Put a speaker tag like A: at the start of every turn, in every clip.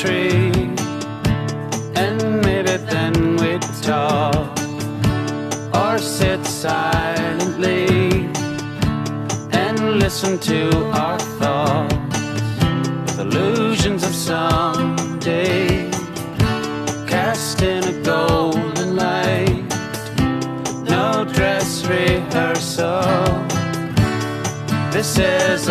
A: tree. And maybe then we'd talk or sit silently and listen to our thoughts with illusions of someday cast in a golden light. No dress rehearsal. This is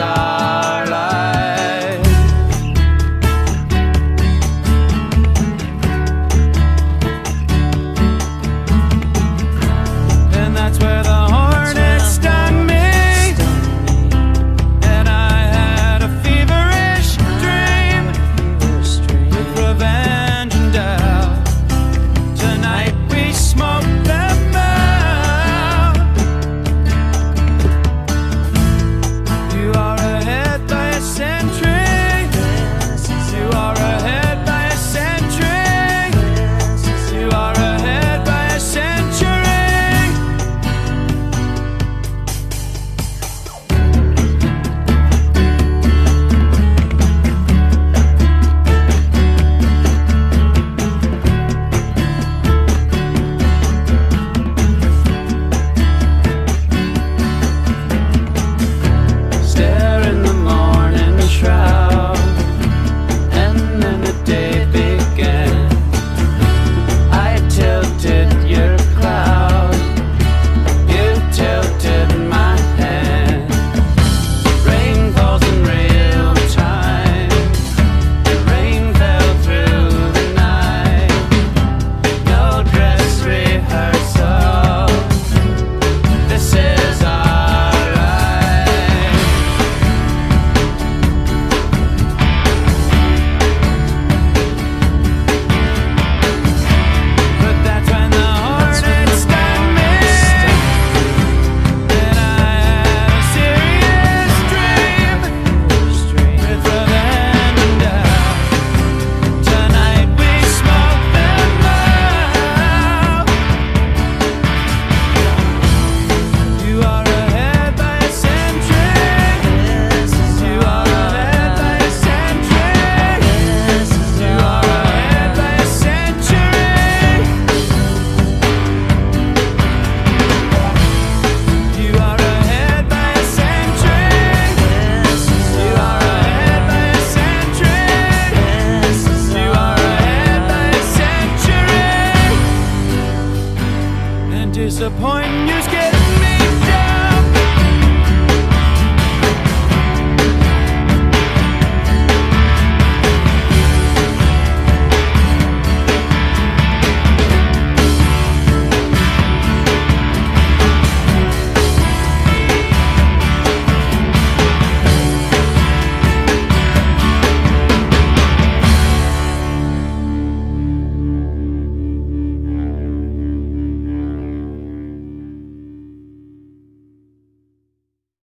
A: disappointing news getting me.